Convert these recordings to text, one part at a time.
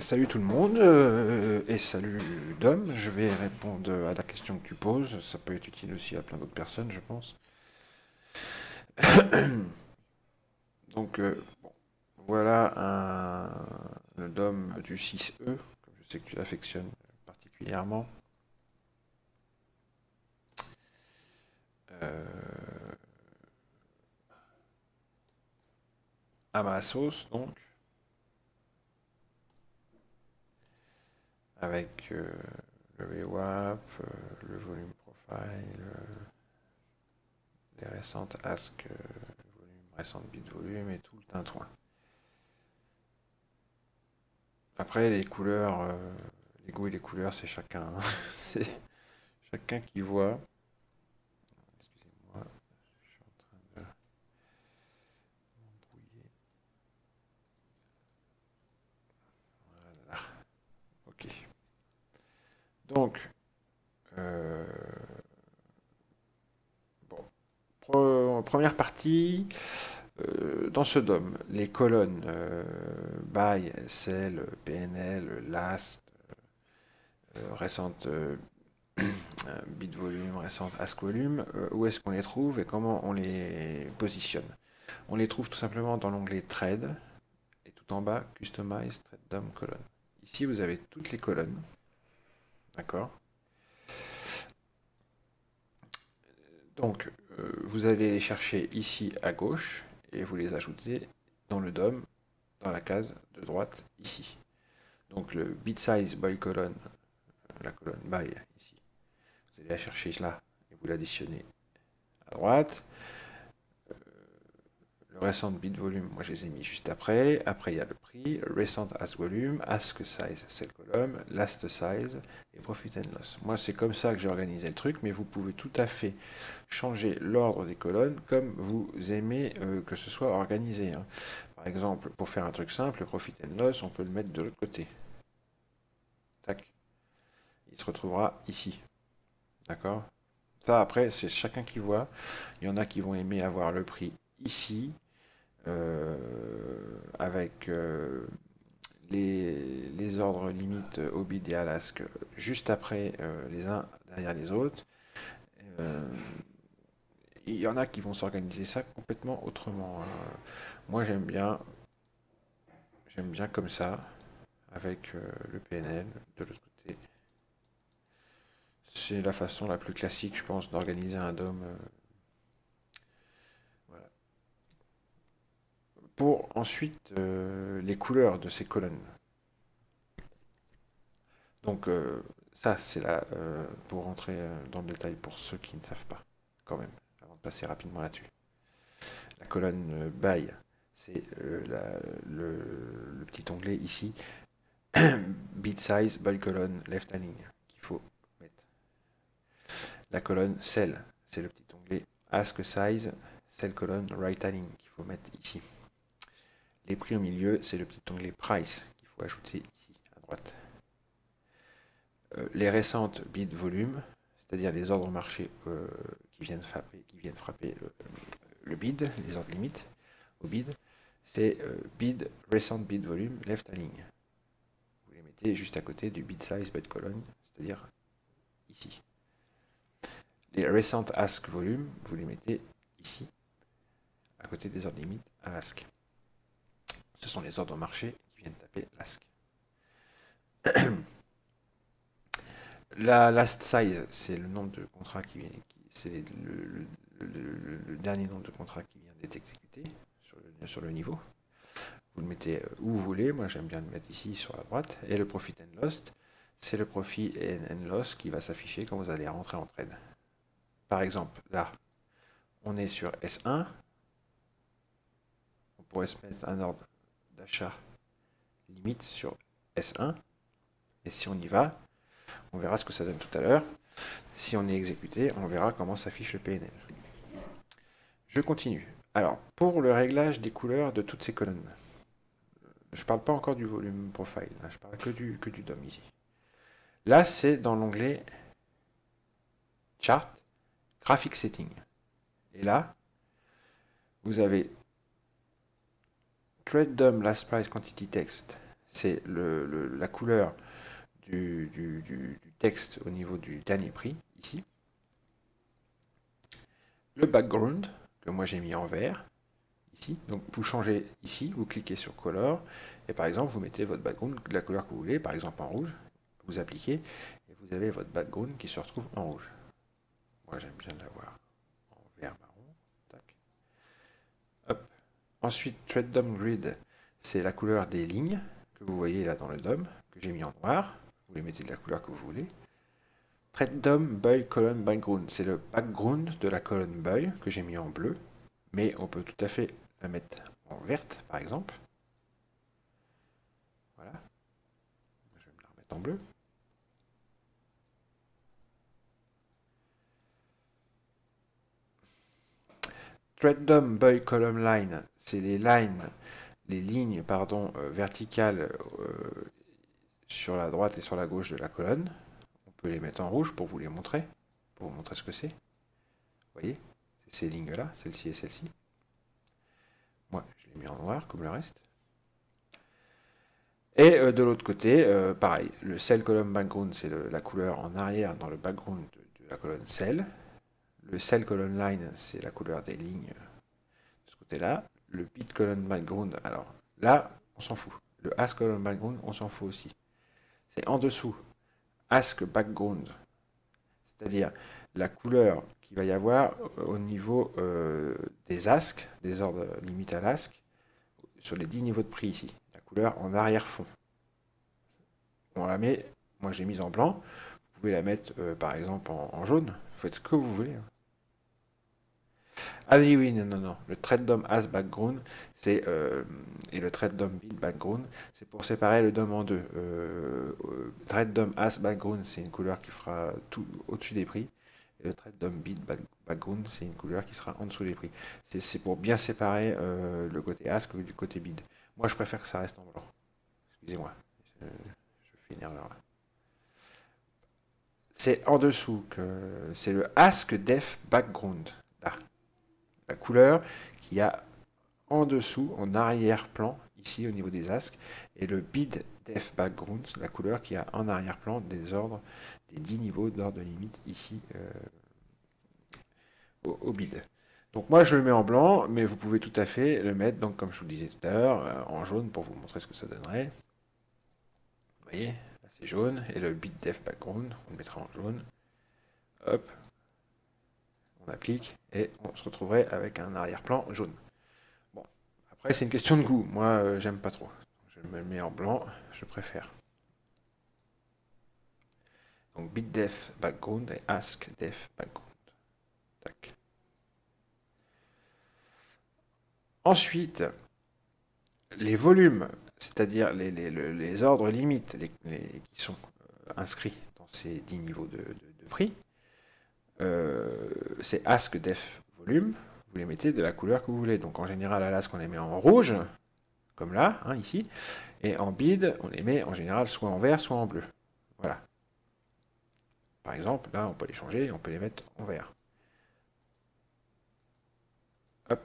Salut tout le monde euh, et salut Dom. Je vais répondre à la question que tu poses. Ça peut être utile aussi à plein d'autres personnes, je pense. Donc euh, bon, voilà un, le Dom du 6E, comme je sais que tu l'affectionnes particulièrement. Euh, à ma sauce donc. Avec euh, le VWAP, euh, le volume profile, euh, les récentes Ask, volume, récentes bit volume et tout le tintouin. Après, les couleurs, les goûts et les couleurs, c'est chacun. Hein. c'est chacun qui voit. Donc, euh, première partie, euh, dans ce DOM, les colonnes euh, cell, PNL, last, récente bit volume, récente ask volume, où est-ce qu'on les trouve et comment on les positionne? On les trouve tout simplement dans l'onglet Thread et tout en bas, Customize Thread DOM colonne. Ici, vous avez toutes les colonnes D'accord? Donc, euh, vous allez les chercher ici à gauche et vous les ajoutez dans le DOM, dans la case de droite ici. Donc le bit size by colonne, la colonne by ici, vous allez la chercher là et vous l'additionnez à droite recent bit volume, moi je les ai mis juste après. Après il y a le prix, recent as volume, ask size, c'est le column, last size et profit and loss. Moi c'est comme ça que j'ai organisé le truc, mais vous pouvez tout à fait changer l'ordre des colonnes comme vous aimez euh, que ce soit organisé. Hein. Par exemple, pour faire un truc simple, le profit and loss, on peut le mettre de l'autre côté. Tac. Il se retrouvera ici. D'accord? Ça après, c'est chacun qui voit. Il y en a qui vont aimer avoir le prix ici, avec euh, les, ordres limites au bid et Alask juste après euh, les uns derrière les autres. Il y en a qui vont s'organiser ça complètement autrement. Hein. Moi j'aime bien j'aime bien comme ça, avec le PNL de l'autre côté. C'est la façon la plus classique, je pense, d'organiser un DOM pour ensuite euh, les couleurs de ces colonnes. Donc euh, ça, c'est là euh, pour rentrer dans le détail pour ceux qui ne savent pas, quand même, avant de passer rapidement là-dessus. La colonne by, c'est le, petit onglet ici, bit size, by colonne, left align, qu'il faut mettre. La colonne cell, c'est le petit onglet ask size, cell colonne, right align, qu'il faut mettre ici. Les prix au milieu, c'est le petit onglet Price qu'il faut ajouter ici à droite. Euh, les récentes bid volume, c'est-à-dire les ordres marchés euh, qui viennent frapper, qui viennent frapper le, bid, les ordres limites au bid, c'est euh, bid, recent bid volume, left align. Vous les mettez juste à côté du bid size bid colonne, c'est-à-dire ici. Les recent ask volume, vous les mettez ici, à côté des ordres limites à ask. Ce sont les ordres marché qui viennent taper l'ASC. La last size, c'est le nombre de contrats qui vient, c'est le, dernier nombre de contrats qui vient d'être exécuté sur le, niveau. Vous le mettez euh, où vous voulez. Moi, j'aime bien le mettre ici sur la droite. Et le profit and loss, c'est le profit and loss qui va s'afficher quand vous allez rentrer en trade. Par exemple, là, on est sur S1. On pourrait se mettre un ordre d'achat limite sur S1. Et si on y va, on verra ce que ça donne tout à l'heure. Si on est exécuté, on verra comment s'affiche le PNL. Je continue. Alors, pour le réglage des couleurs de toutes ces colonnes, je ne parle pas encore du volume profile, hein, je parle que du, que du DOM ici. Là, c'est dans l'onglet Chart, Graphic Setting. Et là, vous avez Trade DOM Last Price Quantity Text, c'est la couleur du, texte au niveau du dernier prix, ici. Le background, que moi j'ai mis en vert, ici. Donc vous changez ici, vous cliquez sur Color, et par exemple vous mettez votre background de la couleur que vous voulez, par exemple en rouge, vous appliquez, et vous avez votre background qui se retrouve en rouge. Moi j'aime bien l'avoir en vert marron. Ensuite, Thread DOM Grid, c'est la couleur des lignes que vous voyez là dans le DOM, que j'ai mis en noir. Vous les mettez de la couleur que vous voulez. Thread DOM Boy Column Background, c'est le background de la colonne Boy que j'ai mis en bleu, mais on peut tout à fait la mettre en verte, par exemple. Voilà. Je vais me la remettre en bleu. DOM Boy Column Line, c'est les lines, les lignes pardon, euh, verticales euh, sur la droite et sur la gauche de la colonne. On peut les mettre en rouge pour vous les montrer, pour vous montrer ce que c'est. Vous voyez C'est ces lignes-là, celle-ci et celle-ci. Moi, je l'ai mis en noir comme le reste. Et euh, de l'autre côté, pareil, le cell column background, c'est la couleur en arrière dans le background de la colonne cell. Le cell column line, c'est la couleur des lignes de ce côté-là. Le bit column background, alors là, on s'en fout. Le ask column background, on s'en fout aussi. C'est en dessous. Ask background, c'est-à-dire la couleur qu'il va y avoir au niveau euh, des asks, des ordres limites à l'ask, sur les 10 niveaux de prix ici. La couleur en arrière-fond. On la met, moi j'ai mis en blanc, pouvez la mettre euh, par exemple en, jaune, faites ce que vous voulez. Hein. Ah oui, oui, non, non, non. Le thread DOM as background, c'est euh, et le thread DOM bit background, c'est pour séparer le DOM en deux. Euh, euh, thread DOM as background, c'est une couleur qui fera tout au-dessus des prix. Et le thread DOM bit background, c'est une couleur qui sera en dessous des prix. C'est pour bien séparer le côté ask du côté bid. Moi, je préfère que ça reste en blanc. Excusez-moi, je, fais une erreur là. C'est en dessous que c'est le ask def background la couleur qui a en dessous, en arrière-plan, ici au niveau des asks, et le bid def background, la couleur qui a en arrière-plan des ordres, des 10 niveaux d'ordre limite ici euh, au, bid. Donc moi je le mets en blanc, mais vous pouvez tout à fait le mettre, donc comme je vous le disais tout à l'heure, euh, en jaune pour vous montrer ce que ça donnerait. Vous voyez, c'est jaune, et le bit def background, on le mettra en jaune. Hop, on applique et on se retrouverait avec un arrière-plan jaune. Bon, après c'est une question de goût. Moi, euh, j'aime pas trop. Je me mets en blanc, je préfère. Donc bitdef background et ask def background. Ensuite, les volumes, c'est-à-dire les, ordres limites qui sont euh, inscrits dans ces 10 niveaux de prix, euh, c'est ask def volume, vous les mettez de la couleur que vous voulez. Donc en général, à l'ask, on les met en rouge, comme là, hein, ici. Et en bid, on les met en général soit en vert, soit en bleu. Voilà. Par exemple, là, on peut les changer, on peut les mettre en vert. Hop.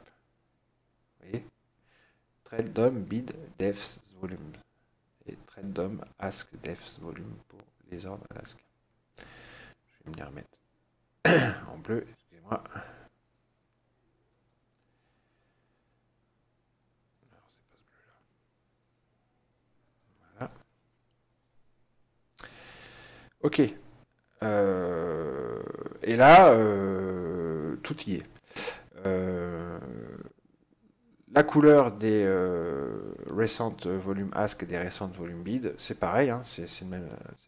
Vous voyez Thread DOM bid defs volume. Et thread DOM ask defs volume pour les ordres à l'ask. Je vais me les remettre. en bleu, excusez-moi. Voilà. Ok. Euh, et là, euh, tout y est. Euh, la couleur des récentes volumes ask et des récentes volumes bid, c'est pareil, hein, c'est le,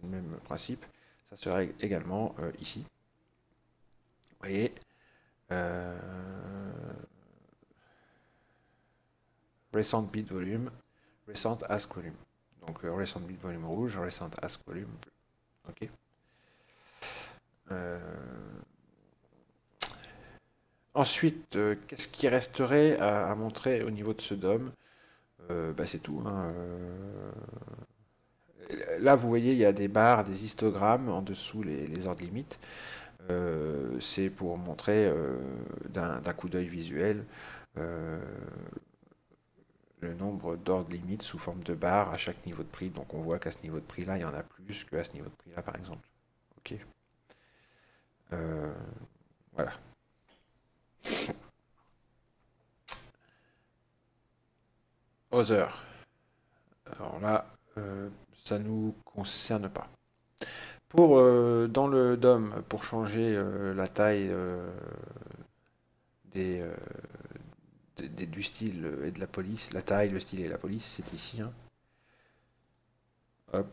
le, même principe. Ça serait également ici. Vous voyez euh, Recent bit volume, recent ask volume. Donc euh, recent bit volume rouge, recent ask volume bleu. Ok. Euh, ensuite, qu'est-ce qui resterait à, montrer au niveau de ce DOM bah, C'est tout. Hein, là, vous voyez, il y a des barres, des histogrammes en dessous les, ordres limites. Euh, c'est pour montrer euh, d'un coup d'œil visuel euh, le nombre d'ordres limites sous forme de barres à chaque niveau de prix. Donc on voit qu'à ce niveau de prix-là, il y en a plus qu'à ce niveau de prix-là, par exemple. OK euh, Voilà. Other. Alors là, euh, ça nous concerne pas. Pour euh, dans le DOM, pour changer euh, la taille des, du style et de la police, la taille, le style et la police, c'est ici. Hein. Hop,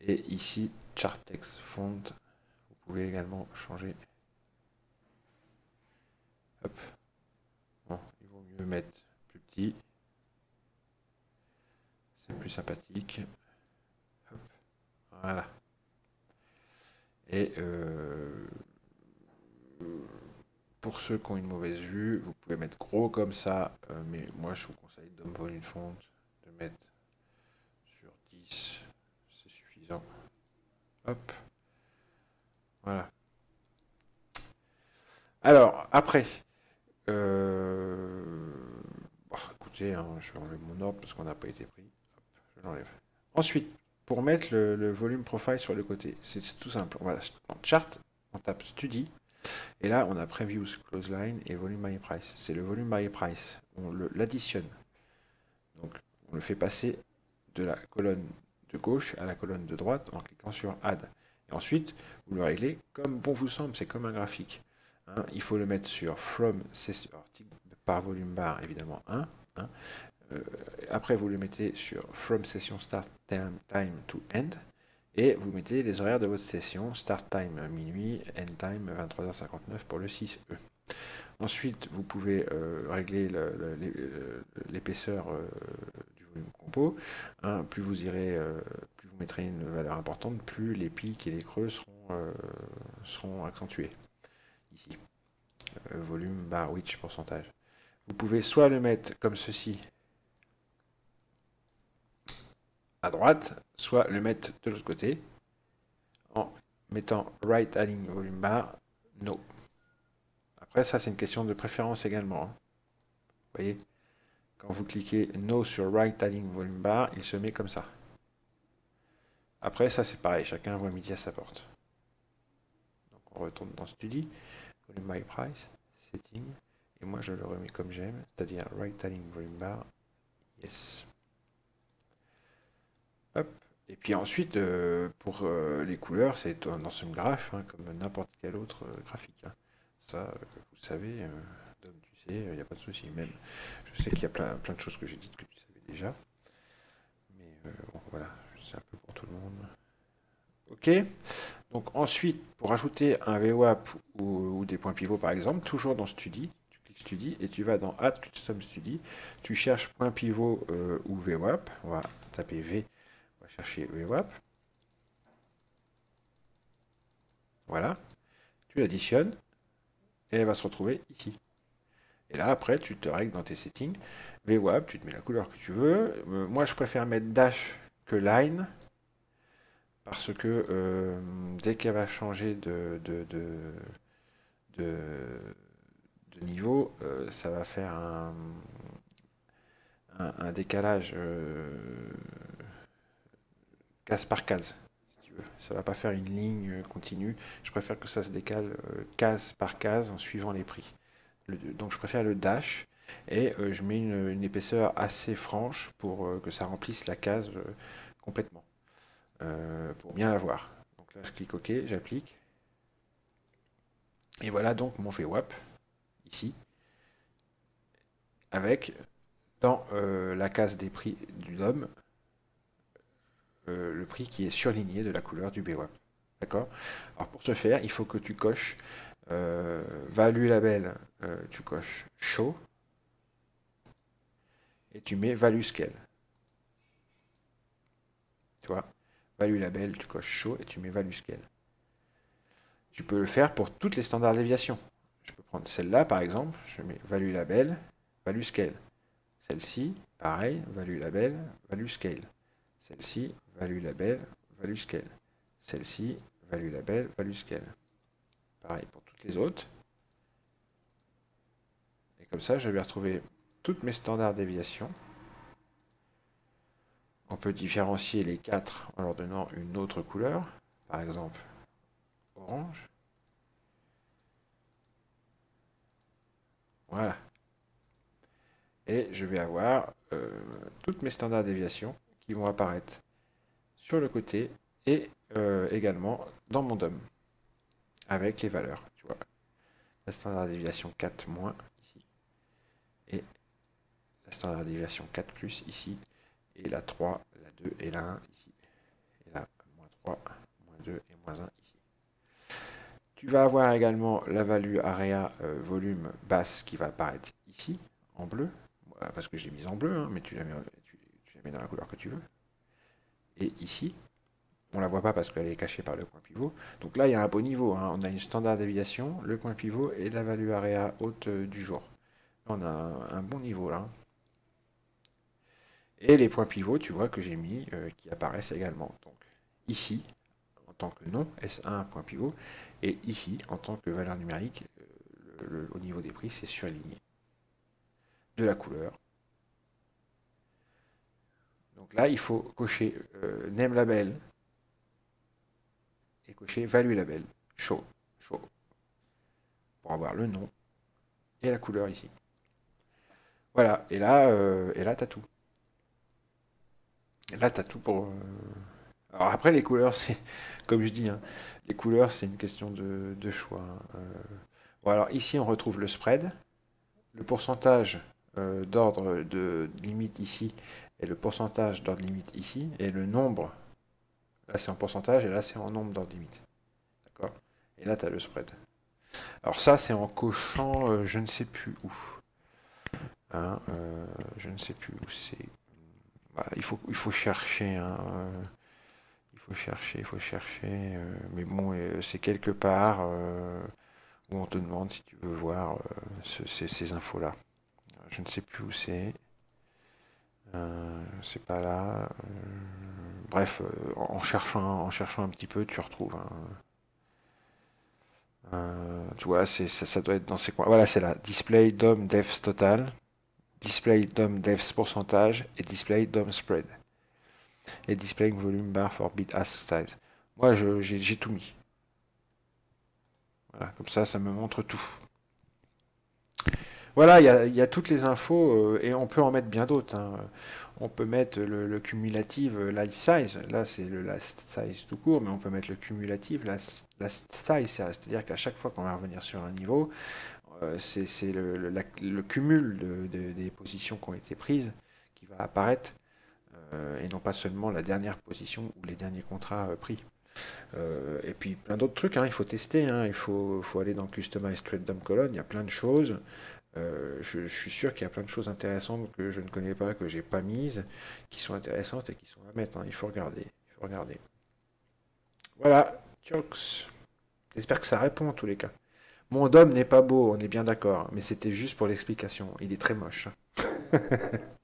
Et ici, chart text font, pouvez également changer. Hop. Il vaut mieux mettre plus petit. C'est plus sympathique. Voilà. Et euh, pour ceux qui ont une mauvaise vue, vous pouvez mettre gros comme ça, euh, mais moi je vous conseille de me une fonte, de mettre sur 10, c'est suffisant. Hop. Voilà. Alors, après, euh, écoutez, hein, je vais enlever mon ordre parce qu'on n'a pas été pris. Je l'enlève. Ensuite, pour mettre le, volume profile sur le côté, c'est tout simple. Voilà, dans chart, on tape study, et là on a previews, close line et volume by price. C'est le volume by price. On l'additionne. Donc on le fait passer de la colonne de gauche à la colonne de droite en cliquant sur add. Ensuite, vous le réglez comme bon vous semble, c'est comme un graphique. Hein. il faut le mettre sur from par volume bar évidemment 1. Hein. Euh, après, vous le mettez sur from session start time, time to end. Et vous mettez les horaires de votre session, start time minuit, end time 23h59 pour le 6E. Ensuite, vous pouvez euh, régler l'épaisseur euh, du volume compo. Hein, plus vous irez, mettrez une valeur importante, plus les pics et les creux seront, seront accentués. Ici, volume bar which pourcentage. Vous pouvez soit le mettre comme ceci, à droite, soit le mettre de l'autre côté en mettant right align volume bar, no. Après, ça, c'est une question de préférence également. Hein. Vous voyez, quand vous cliquez no sur right align volume bar, il se met comme ça. Après, ça, c'est pareil, chacun voit midi à sa porte. Donc, on retourne dans Study, volume by price, setting, et moi, je le remets comme j'aime, c'est-à-dire right align volume bar, yes. Et puis ensuite, euh, pour euh, les couleurs, c'est un ensemble graph, hein, comme n'importe quel autre euh, graphique. Hein. Ça, vous savez, tu sais, il n'y a pas de souci. Même, je sais qu'il y a plein, plein de choses que j'ai dites que tu savais déjà. Mais bon, voilà, c'est un peu le monde. Ok Donc ensuite, pour ajouter un VWAP ou, des points pivots par exemple, toujours dans Study, tu cliques Study et tu vas dans Add Custom Study, tu cherches point pivot ou VWAP, on va taper V chercher VWAP. Voilà. Tu l'additionnes et elle va se retrouver ici. Et là, après, tu te règles dans tes settings. VWAP, tu te mets la couleur que tu veux. Euh, moi, je préfère mettre dash que line parce que euh, dès qu'elle va changer de, de, de, niveau, euh, ça va faire un, un, décalage case par case, si tu veux. Ça va pas faire une ligne euh, continue. Je préfère que ça se décale euh, case par case en suivant les prix. donc je préfère le dash et euh, je mets une, épaisseur assez franche pour que ça remplisse la case complètement. Pour bien la voir. Donc là je clique OK, j'applique. Et voilà donc mon VWAP ici avec dans la case des prix du DOM euh, le prix qui est surligné de la couleur du BWAP. D'accord? Alors pour ce faire, il faut que tu coches euh, value label, euh, tu coches show et tu mets value scale. Tu vois? Value label, tu coches show et tu mets value scale. Tu peux le faire pour toutes les standards déviation. Je peux prendre celle-là par exemple, je mets value label, value scale. Celle-ci, pareil, value label, value scale. Celle-ci, value label, value scale. Celle-ci, value label, value scale. Pareil pour toutes les autres. comme ça, je vais retrouver toutes mes standards déviation. On peut différencier les quatre en leur donnant une autre couleur, par exemple orange. Voilà. Et je vais avoir euh, toutes mes standards déviation qui vont apparaître sur le côté et euh, également dans mon DOM avec les valeurs. Tu vois, la standard déviation 4 moins ici et la standard déviation 4 plus ici et la 3, la 2 et la 1 ici et la moins 3, moins 2 et moins 1 ici. Tu vas avoir également la value area euh, volume basse qui va apparaître ici en bleu parce que j'ai mis en bleu, hein, mais tu la, mets, dans la couleur que tu veux. Et ici, on la voit pas parce qu'elle est cachée par le point pivot. Donc là, il y a un beau niveau. Hein. On a une standard déviation, le point pivot et la value area haute euh, du jour. On a un, bon niveau là. Et les points pivots, tu vois que j'ai mis, euh, qui apparaissent également. Donc ici, en tant que nom, S1 point pivot, et ici, en tant que valeur numérique, euh, au niveau des prix, c'est surligné de la couleur. Donc là, il faut cocher euh, name label et cocher value label, show, show, pour avoir le nom et la couleur ici. Voilà, et là, euh, et là, tout. Là, t'as tout pour. Euh, alors après, les couleurs, c'est comme je dis, hein, les couleurs, c'est une question de, choix. Hein. Bon, alors ici, on retrouve le spread, le pourcentage euh, d'ordre de limite ici et le pourcentage d'ordre limite ici, et le nombre, là c'est en pourcentage, et là c'est en nombre d'ordre limite. D'accord? Et là tu as le spread. Alors ça c'est en cochant euh, je ne sais plus où. Hein, euh, je ne sais plus où c'est. Il, faut, il faut chercher. Hein, il faut chercher, il faut chercher. mais bon, c'est quelque part où on te demande si tu veux voir ces infos-là je ne sais plus où c'est. Euh, c'est pas là. Euh, bref, euh, en cherchant, en cherchant un petit peu, tu retrouves. tu vois, c'est, ça, doit être dans ces coins. Voilà, c'est là. Display DOM devs total, display DOM devs pourcentage et display DOM spread. Et display volume bar for bit ask size. Moi, j'ai tout mis. Voilà, comme ça, ça me montre tout. Voilà, il y a, toutes les infos euh, et on peut en mettre bien d'autres. Hein. On peut mettre le, cumulative euh, last size, là c'est le last size tout court, mais on peut mettre le cumulative last, size, c'est-à-dire qu'à chaque fois qu'on va revenir sur un niveau, c'est le, cumul des positions qui ont été prises qui va apparaître et non pas seulement la dernière position ou les derniers contrats pris. et puis plein d'autres trucs, hein, il faut tester, hein. il faut, faut, aller dans Customize Trade DOM Column, il y a plein de choses. Euh, je, suis sûr qu'il y a plein de choses intéressantes que je ne connais pas, que j'ai pas mises, qui sont intéressantes et qui sont à mettre. Hein. Il faut regarder. Il faut regarder. Voilà, Tiox. J'espère que ça répond en tous les cas. Mon dôme n'est pas beau, on est bien d'accord, mais c'était juste pour l'explication. Il est très moche.